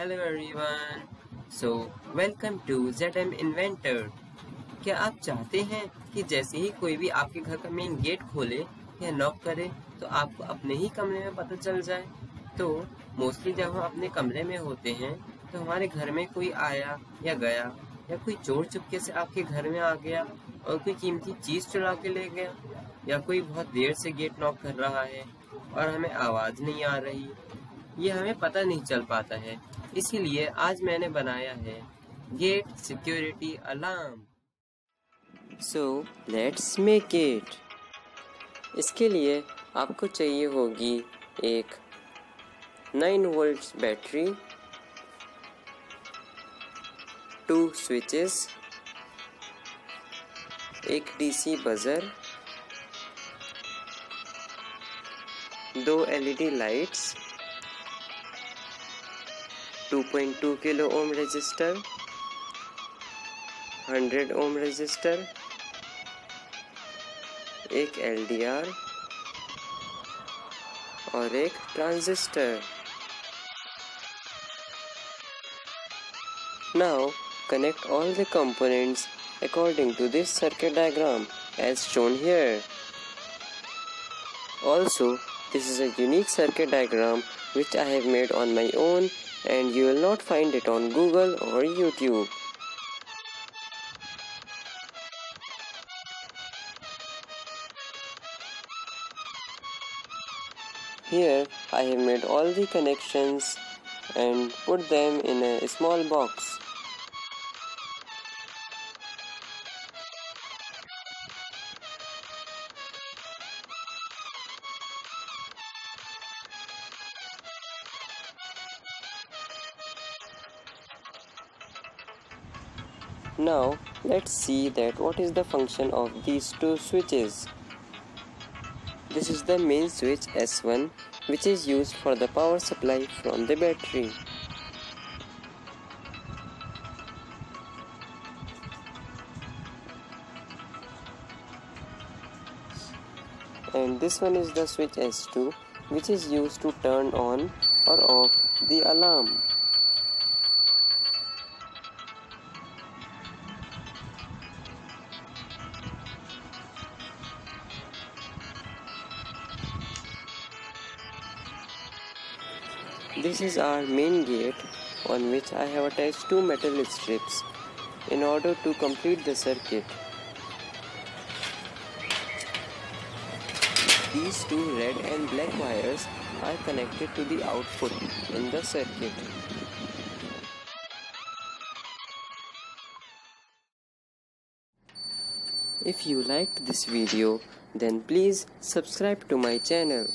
Hello everyone so welcome to ZM inventor क्या आप चाहते हैं कि जैसे ही कोई भी आपके घर का मेन गेट खोले या नॉक करे तो आपको अपने ही कमरे में पता चल जाए? तो मोस्टली जब हम अपने कमरे में होते हैं तो हमारे घर में कोई आया या गया, या कोई चोर चुपके से आपके घर में आ गया और कोई कीमती चीज़ चुरा के ले गया, या कोई बहुत देर से गेट नॉक कर रहा है और हमें आवाज़ नहीं आ रही ये हमें पता नहीं चल पाता है। इसीलिए आज मैंने बनाया है gate security alarm so let's make it इसके लिए आपको चाहिए होगी एक 9 वोल्ट बैटरी टू स्विचेस एक डीसी बजर दो LED lights 2.2 kilo ohm resistor 100 ohm resistor, एक एलडीआर और एक transistor. Now connect all the components according to this circuit diagram as shown here also this is a unique circuit diagram which I have made on my own and you will not find it on Google or YouTube. Here I have made all the connections and put them in a small box. Now let's see that what is the function of these two switches. This is the main switch S1 which is used for the power supply from the battery. And this one is the switch S2 which is used to turn on or off the alarm. This is our main gate on which I have attached two metal strips in order to complete the circuit. These two red and black wires are connected to the output in the circuit. If you liked this video then please subscribe to my channel.